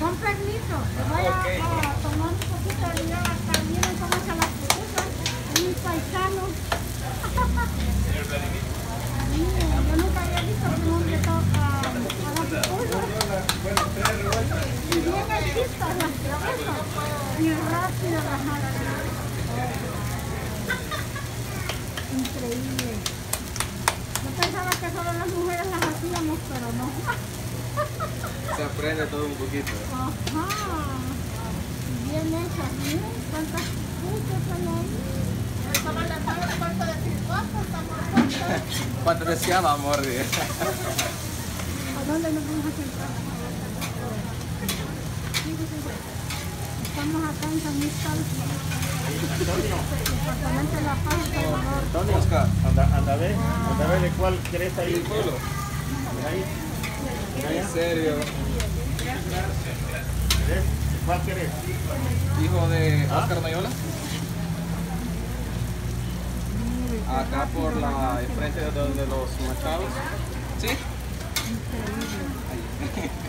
Con permiso, te voy a, tomar un poquito de vida también cómo se las puso. Es mi paisano. Yo nunca había visto que un hombre toca a las pupusas. Y bien artista, gracioso. Y rápido bajada. Increíble. Yo pensaba que solo las mujeres las hacíamos, pero no. Se aprende todo un poquito. Ajá. Bien miren cuántas pupusas son ahí. Estaba la tabla corta de estamos cortas. ¿Cuánto deseaba, amor? ¿A dónde nos vamos a sentar? Estamos acá en San Miguel. Departamento de La Paz, Salvador. Antonio, Oscar. anda, anda a ver, anda a ver de cuál querés ahí. ¿El pueblo? Ahí, ¿En serio? ¿Cuál querés? ¿Hijo de Oscar Mayola? Acá por la frente de donde los machados. ¿Sí?